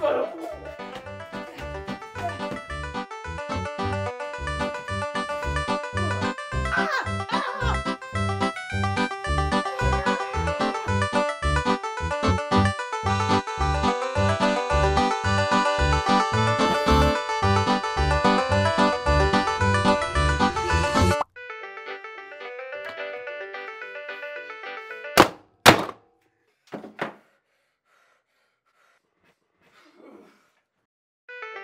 ¡Para!